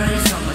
There is something